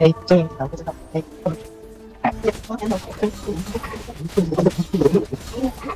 Rồi, đẹp không? Ở đây. Đây. Hey, chơi nào cái sao? Hey. À, Dạ,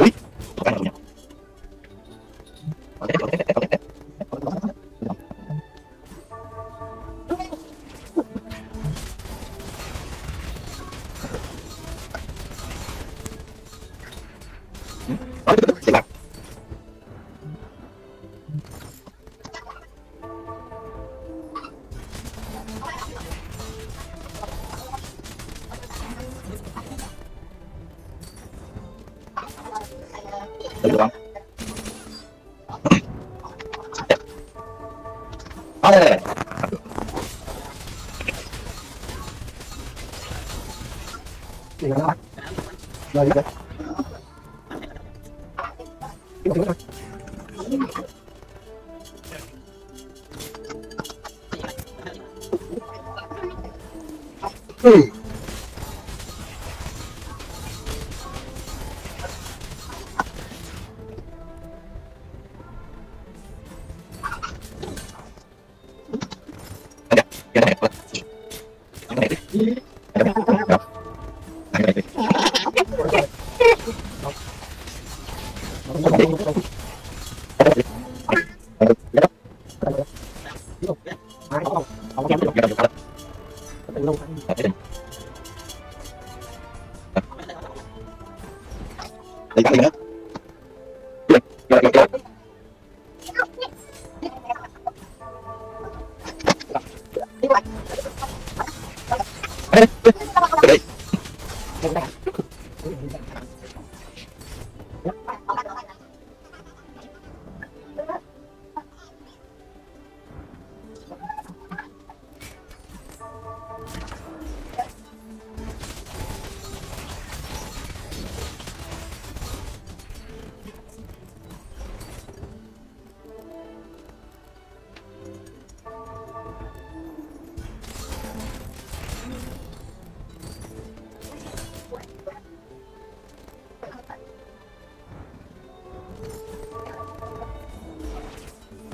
Được không? Có đây. Rồi đi đấy. Ừ. Đây, Đây cái gì nữa?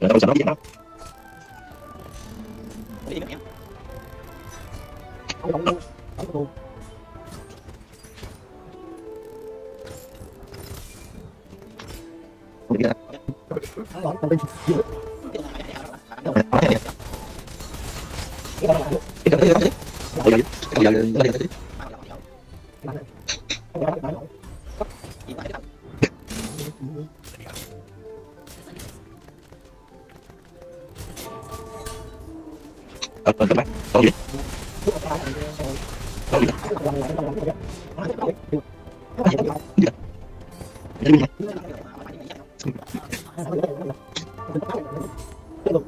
Để đâu sợ nó biết đâu Đi nữa em Không, không, không Không có thua Không biết đâu Không có thua Không có thua Thank you. Ờ, ờ, các bác, có gì Có gì Hãy subscribe cho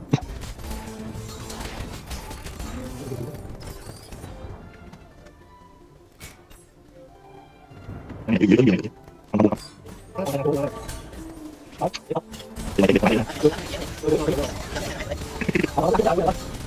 kênh Ghiền Mì Gõ Để không bỏ lỡ những video hấp dẫn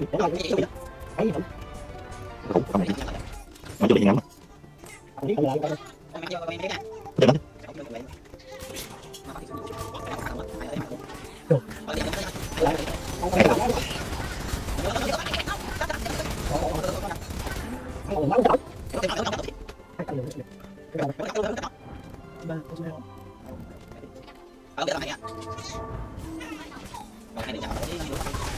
thôi để làm cái gì ấy không không không này mà chưa bị ngắm không biết không làm cái gì Ở cái này ạ. Còn hai đứa nhỏ đó